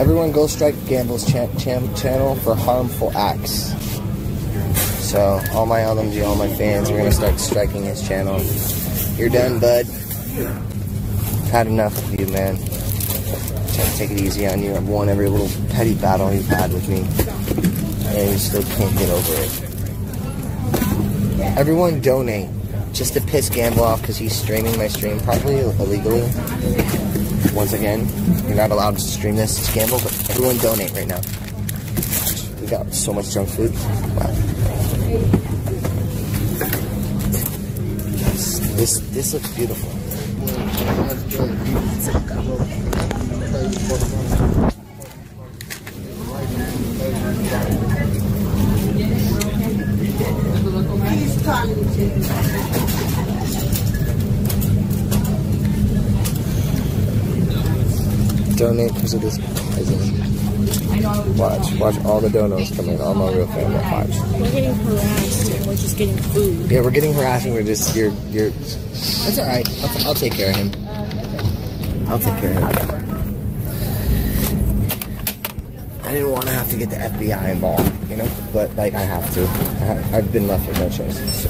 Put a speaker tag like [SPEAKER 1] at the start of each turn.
[SPEAKER 1] Everyone go strike Ganval's cha- cha- channel for harmful acts. So all my LMG, all my fans, we're gonna start striking his channel. You're done, bud. Had enough of you, man. To take it easy on you. I've won every little petty battle you've had with me, and you still can't get over it. Everyone donate just to piss Ganval off because he's streaming my stream probably illegally. Once again, you're not allowed to stream this. It's Ganval, but everyone donate right now. We got so much junk food. Wow. This this looks beautiful. Donate because of this peasant. Watch, watch all the donos come in. All my real family. Watch.
[SPEAKER 2] We're getting harassed and we're just getting food.
[SPEAKER 1] Yeah, we're getting harassed and we're just you're you're. That's all right. I'll, I'll take care of him. I'll take care of him. I didn't want to have to get the FBI involved, you know, but like I have to. I, I've been left with no choice.